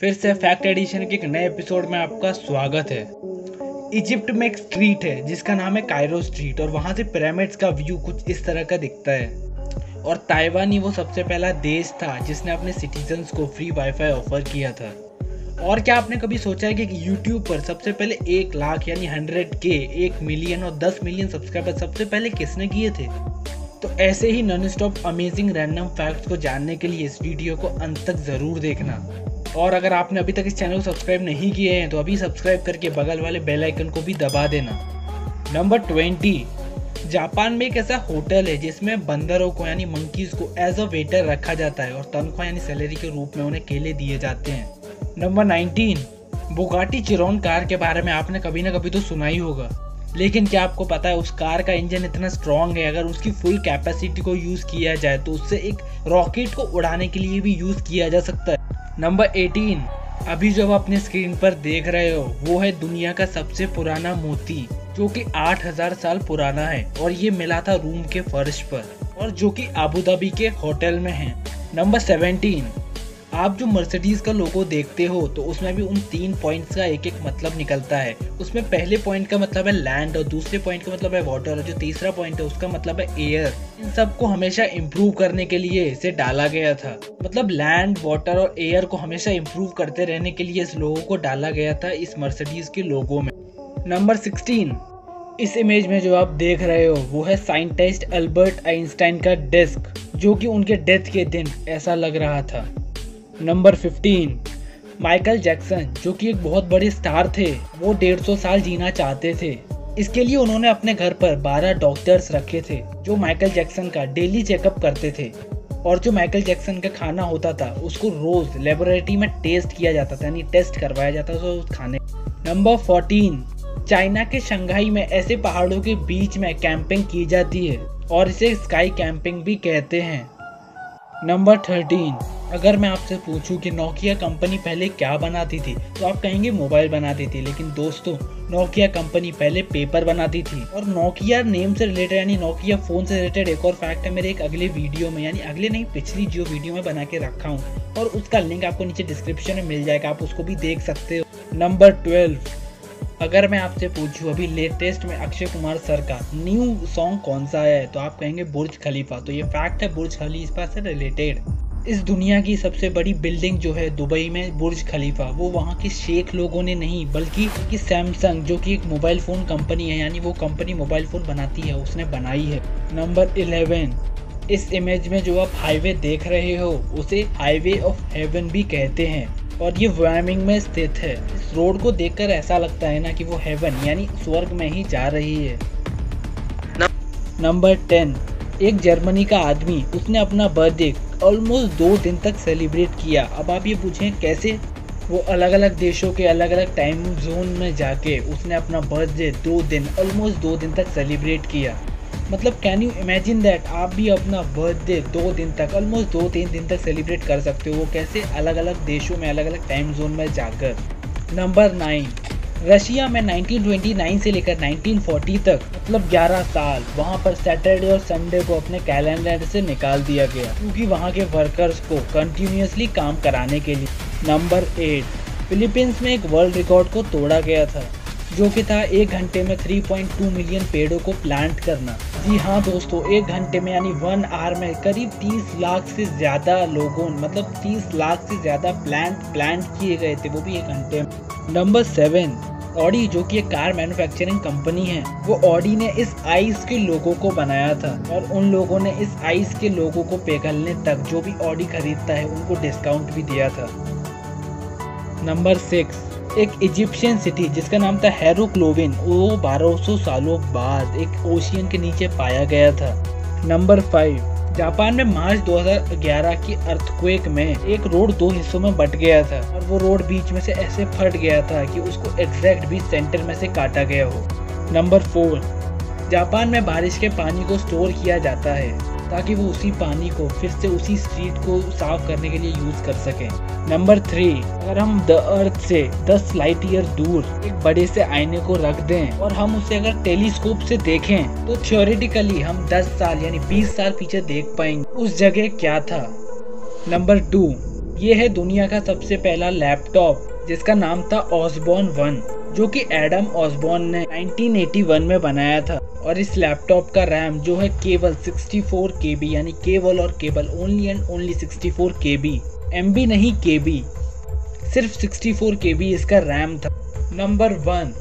फिर से fact addition के एक नए एपिसोड में आपका स्वागत है। इजिप्ट में एक स्ट्रीट है, जिसका नाम है कायरो स्ट्रीट और वहाँ से पिरामिड्स का व्यू कुछ इस तरह का दिखता है। और ताइवान ही वो सबसे पहला देश था, जिसने अपने सिटीजन्स को फ्री वाईफाई ऑफ़र किया था। और क्या आपने कभी सोचा है कि यूट्यूब पर सबसे पहले एक लाख, यानी हंड्रेड के एक मिलियन और दस मिलियन सब्सक्राइबर सबसे पहले किसने किए थे? तो ऐसे ही non stop amazing random facts को जानने के लिए इस वीडियो को अंत तक ज़रूर देखना। और अगर आपने अभी तक इस चैनल को सब्सक्राइब नहीं किए हैं तो अभी सब्सक्राइब करके बगल वाले बेल आइकन को भी दबा देना। नंबर ट्वेंटी जापान में एक ऐसा होटल है जिसमें बंदरों को, यानी मंकीज को एज अ वेटर रखा जाता है और तनख्वाह, यानी सैलरी के रूप में उन्हें केले दिए जाते हैं। Number nineteen Bugatti Chiron car के बारे में आपने कभी ना कभी तो सुना ही होगा। लेकिन क्या आपको पता है, उस कार का इंजन इतना स्ट्रॉन्ग है, अगर उसकी फुल कैपेसिटी को यूज़ किया जाए तो उससे एक रॉकेट को उड़ाने के लिए भी यूज़ किया जा सकता है। नंबर 18 अभी जो आप अपने स्क्रीन पर देख रहे हो, वो है दुनिया का सबसे पुराना मोती, जो कि 8000 साल पुराना है, और ये मिला था रूम के फर्श पर, और जो कि आबू धाबी के होटल में है। नंबर 17 आप जो मर्सिडीज का लोगो देखते हो तो उसमें भी उन तीन पॉइंट्स का एक एक मतलब निकलता है। उसमें पहले पॉइंट का मतलब है लैंड और दूसरे पॉइंट का मतलब है वाटर और जो तीसरा पॉइंट है, उसका मतलब है एयर इन सबको हमेशा इम्प्रूव करने के लिए इसे डाला गया था। मतलब लैंड वाटर और एयर को हमेशा इम्प्रूव करते रहने के लिए इस लोगो को डाला गया था इस मर्सिडीज के लोगो में। नंबर सिक्सटीन इस इमेज में जो आप देख रहे हो, वो है साइंटिस्ट अल्बर्ट आइंस्टाइन का डेस्क जो कि उनके डेथ के दिन, ऐसा लग रहा था। नंबर 15 माइकल जैक्सन, जो कि एक बहुत बड़े स्टार थे, वो डेढ़ सौ साल जीना चाहते थे। इसके लिए उन्होंने अपने घर पर 12 डॉक्टर्स रखे थे, जो माइकल जैक्सन का डेली चेकअप करते थे। और जो माइकल जैक्सन का खाना होता था, उसको रोज लेबोरेटरी में टेस्ट किया जाता था, यानी टेस्ट करवाया जाता था उस खाने नंबर 14 चाइना के शंघाई में ऐसे पहाड़ों के बीच में कैंपिंग की जाती है, और इसे स्काई कैंपिंग भी कहते हैं। नंबर थर्टीन अगर मैं आपसे पूछूँ कि नोकिया कंपनी पहले क्या बनाती थी तो आप कहेंगे मोबाइल बनाती थी, लेकिन दोस्तों, नोकिया कंपनी पहले पेपर बनाती थी। और नोकिया नेम से रिलेटेड, यानी नोकिया फ़ोन से रिलेटेड एक और फैक्ट है मेरे एक अगले वीडियो में, यानी अगले नहीं, पिछली जो वीडियो में बना के रखा हूँ। और उसका लिंक आपको नीचे डिस्क्रिप्शन में मिल जाएगा, आप उसको भी देख सकते हो। नंबर ट्वेल्व, अगर मैं आपसे पूछूँ अभी लेटेस्ट में अक्षय कुमार सर का, न्यू सॉन्ग कौन सा आया है? तो आप कहेंगे बुर्ज खलीफा। तो ये फैक्ट है, बुर्ज खलीफा से रिलेटेड। इस दुनिया की सबसे बड़ी बिल्डिंग जो है दुबई में, बुर्ज खलीफा, वो वहाँ के शेख लोगों ने नहीं, बल्कि कि सैमसंग, जो कि एक मोबाइल फ़ोन कंपनी है, यानी वो कंपनी मोबाइल फ़ोन बनाती है, उसने बनाई है। नंबर इलेवन, इस इमेज में जो आप हाईवे देख रहे हो, उसे हाईवे ऑफ़ हेवन भी कहते हैं, और ये वायमिंग में स्थित है। इस रोड को देखकर ऐसा लगता है ना कि वो हेवन, यानी स्वर्ग में ही जा रही है। नंबर टेन एक जर्मनी का आदमी, उसने अपना बर्थडे ऑलमोस्ट दो दिन तक सेलिब्रेट किया। अब आप ये पूछें, कैसे वो अलग अलग देशों के अलग अलग टाइम जोन में जाके उसने अपना बर्थडे दो दिन ऑलमोस्ट दो दिन तक सेलिब्रेट किया? मतलब कैन यू इमेजिन दैट आप भी अपना बर्थडे दो दिन तक ऑलमोस्ट दो तीन दिन तक सेलिब्रेट कर सकते हो? वो कैसे अलग अलग देशों में अलग अलग टाइम जोन में जाकर? नंबर नाइन रशिया में 1929 से लेकर 1940 तक मतलब 11 साल, वहाँ पर सैटरडे और संडे को अपने कैलेंडर से निकाल दिया गया, क्योंकि वहाँ के वर्कर्स को कंटिन्यूसली काम कराने के लिए। नंबर एट फिलीपींस में एक वर्ल्ड रिकॉर्ड को तोड़ा गया था। जो कि था एक घंटे में 3.2 मिलियन पेड़ों को प्लांट करना। जी हाँ दोस्तों, एक घंटे में यानी वन आवर में करीब 30 लाख से ज़्यादा लोगों मतलब 30 लाख से ज़्यादा प्लांट प्लांट किए गए थे, वो भी एक घंटे में। नंबर सेवन ऑडी जो कि एक कार मैन्युफैक्चरिंग कंपनी है, वो ऑडी ने इस आइस के लोगों को बनाया था और उन लोगों ने इस आइस के लोगों को पिघलने तक जो भी ऑडी खरीदता है, उनको डिस्काउंट भी दिया था। नंबर सिक्स एक इजिप्शियन सिटी जिसका नाम था हेरोक्लोविन वो 1200 सालों बाद एक ओशियन के नीचे पाया गया था। नंबर फाइव जापान में मार्च 2011 की अर्थक्वेक में एक रोड दो हिस्सों में बट गया था और वो रोड बीच में से ऐसे फट गया था कि उसको एग्जैक्ट भी सेंटर में से काटा गया हो। नंबर फोर जापान में बारिश के पानी को स्टोर किया जाता है। ताकि वो उसी पानी को, फिर से उसी स्ट्रीट को साफ़ करने के लिए यूज़ कर सकें। नंबर थ्री अगर हम द अर्थ से 10 लाइट ईयर दूर एक बड़े से आईने को रख दें और हम उसे अगर टेलीस्कोप से देखें तो थियोरिटिकली हम 10 साल यानी 20 साल पीछे देख पाएँगे। उस जगह क्या था? नंबर टू ये है दुनिया का सबसे पहला लैपटॉप जिसका नाम था ऑसबॉर्न वन जो कि एडम ऑसबॉर्न ने 1981 में बनाया था। और इस लैपटॉप का रैम जो है केवल 64 केबी, यानी केवल और केवल only and only 64 KB MB नहीं, केबी, सिर्फ़ 64 केबी इसका रैम था। नंबर वन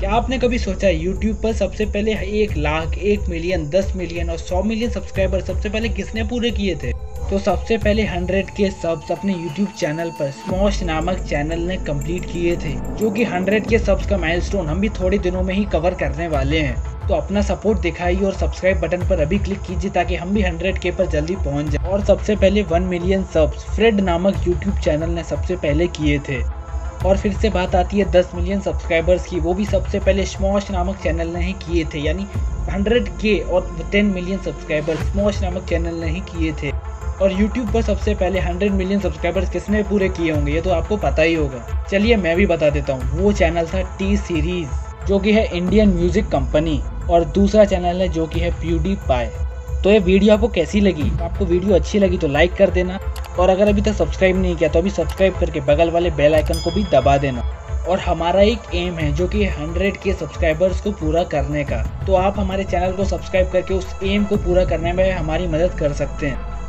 क्या आपने कभी सोचा यूट्यूब पर सबसे पहले एक लाख, एक मिलियन दस मिलियन और सौ मिलियन सब्सक्राइबर सबसे पहले किसने पूरे किए थे? तो सबसे पहले 100 के सब्स अपने YouTube चैनल पर स्मॉश नामक चैनल ने कंप्लीट किए थे, जो कि 100 के सब्स का माइलस्टोन हम भी थोड़े दिनों में ही कवर करने वाले हैं। तो अपना सपोर्ट दिखाइए और सब्सक्राइब बटन पर अभी क्लिक कीजिए ताकि हम भी 100 के पर जल्दी पहुँच जाए। और सबसे पहले 1 मिलियन सब्स फ्रेड नामक यूट्यूब चैनल ने सबसे पहले किए थे। और फिर से बात आती है 10 मिलियन सब्सक्राइबर्स की, वो भी सबसे पहले स्मॉश नामक चैनल ने ही किए थे, यानी 100 के और 10 मिलियन सब्सक्राइबर्स स्मॉश नामक चैनल ने ही किए थे। और YouTube पर सबसे पहले 100 मिलियन सब्सक्राइबर्स किसने पूरे किए होंगे, ये तो आपको पता ही होगा। चलिए मैं भी बता देता हूँ, वो चैनल था टी सीरीज़ जो कि है इंडियन म्यूज़िक कंपनी और दूसरा चैनल है जो कि है प्यूडी पाए तो ये वीडियो आपको कैसी लगी? आपको वीडियो अच्छी लगी तो लाइक कर देना, और अगर अभी तक सब्सक्राइब नहीं किया तो अभी सब्सक्राइब करके बगल वाले बेल आइकन को भी दबा देना। और हमारा एक एम है, जो कि 100 के सब्सक्राइबर्स को पूरा करने का। तो आप हमारे चैनल को सब्सक्राइब करके उस एम को पूरा करने में हमारी मदद कर सकते हैं।